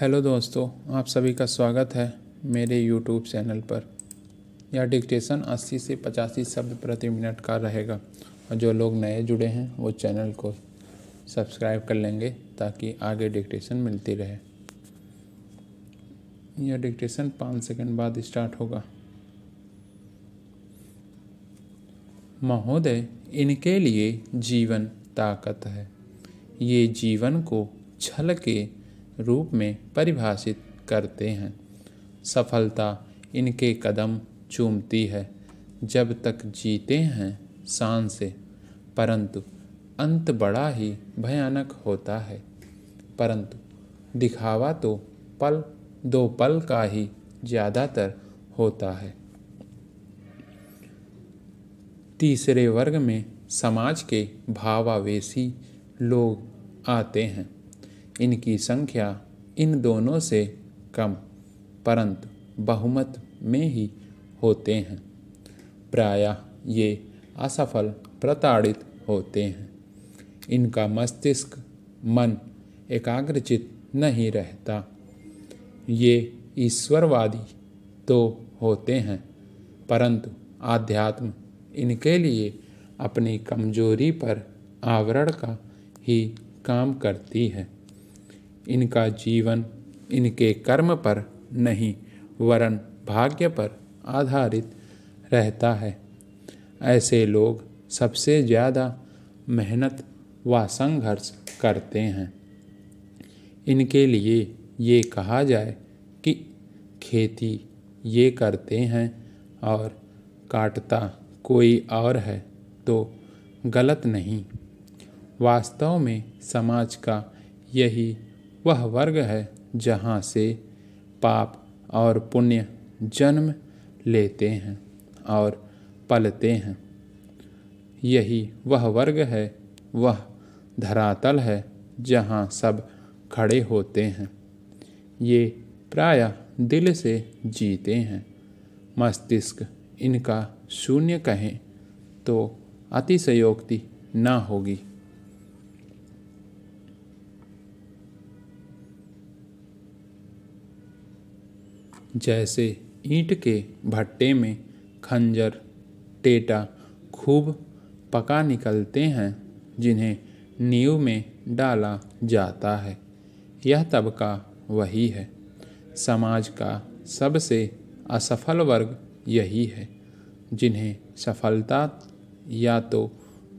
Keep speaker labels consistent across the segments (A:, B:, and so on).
A: Hello दोस्तों, आप सभी का स्वागत है मेरे यूट्यूब चैनल पर। यह डिक्टेशन 80 से पचासी शब्द प्रति मिनट का रहेगा और जो लोग नए जुड़े हैं, वो चैनल को सब्सक्राइब कर लेंगे ताकि आगे डिक्टेशन मिलती रहे। यह डिक्टेशन पाँच सेकंड बाद स्टार्ट होगा। महोदय, इनके लिए जीवन ताकत है। ये जीवन को छल के रूप में परिभाषित करते हैं। सफलता इनके कदम चूमती है। जब तक जीते हैं शान से, परंतु अंत बड़ा ही भयानक होता है। परंतु दिखावा तो पल, दो पल का ही ज़्यादातर होता है। तीसरे वर्ग में समाज के भावावेशी लोग आते हैं। इनकी संख्या इन दोनों से कम, परंतु बहुमत में ही होते हैं। प्रायः ये असफल प्रताड़ित होते हैं। इनका मस्तिष्क मन एकाग्रचित नहीं रहता। ये ईश्वरवादी तो होते हैं, परंतु आध्यात्म इनके लिए अपनी कमज़ोरी पर आवरण का ही काम करती है। इनका जीवन इनके कर्म पर नहीं, वरन भाग्य पर आधारित रहता है। ऐसे लोग सबसे ज़्यादा मेहनत व संघर्ष करते हैं। इनके लिए ये कहा जाए कि खेती ये करते हैं और काटता कोई और है तो गलत नहीं। वास्तव में समाज का यही वह वर्ग है जहाँ से पाप और पुण्य जन्म लेते हैं और पलते हैं। यही वह वर्ग है, वह धरातल है जहाँ सब खड़े होते हैं। ये प्रायः दिल से जीते हैं। मस्तिष्क इनका शून्य कहें तो अतिशयोक्ति न होगी। जैसे ईंट के भट्टे में खंजर, टेटा खूब पका निकलते हैं, जिन्हें नींव में डाला जाता है। यह तबका वही है। समाज का सबसे असफल वर्ग यही है, जिन्हें सफलता या तो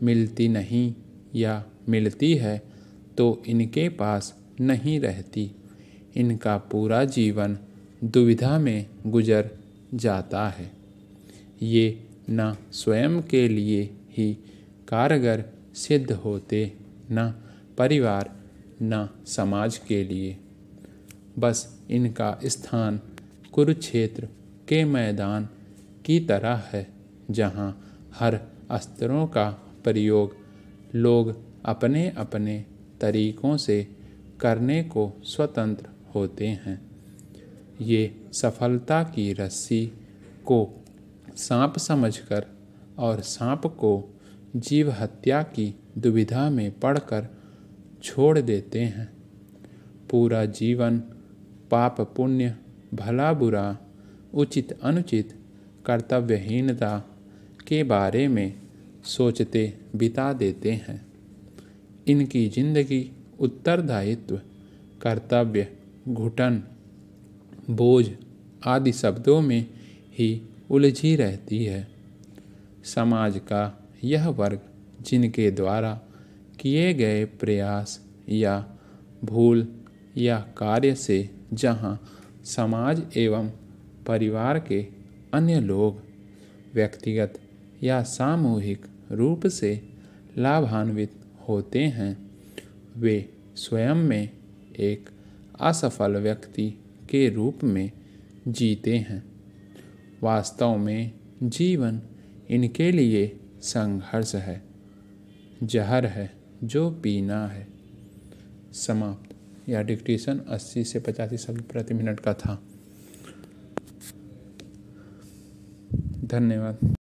A: मिलती नहीं या मिलती है तो इनके पास नहीं रहती। इनका पूरा जीवन दुविधा में गुजर जाता है। ये न स्वयं के लिए ही कारगर सिद्ध होते, न परिवार, न समाज के लिए। बस इनका स्थान कुरुक्षेत्र के मैदान की तरह है, जहाँ हर अस्त्रों का प्रयोग लोग अपने अपने तरीकों से करने को स्वतंत्र होते हैं। ये सफलता की रस्सी को सांप समझकर और सांप को जीव हत्या की दुविधा में पड़कर छोड़ देते हैं। पूरा जीवन पाप पुण्य, भला बुरा, उचित अनुचित, कर्तव्यहीनता के बारे में सोचते बिता देते हैं। इनकी ज़िंदगी उत्तरदायित्व, कर्तव्य, घुटन बोझ आदि शब्दों में ही उलझी रहती है। समाज का यह वर्ग जिनके द्वारा किए गए प्रयास या भूल या कार्य से जहाँ समाज एवं परिवार के अन्य लोग व्यक्तिगत या सामूहिक रूप से लाभान्वित होते हैं, वे स्वयं में एक असफल व्यक्ति के रूप में जीते हैं। वास्तव में जीवन इनके लिए संघर्ष है। जहर है, जो पीना है। समाप्त। यह डिक्टेशन 80 से पचासी शब्द प्रति मिनट का था। धन्यवाद।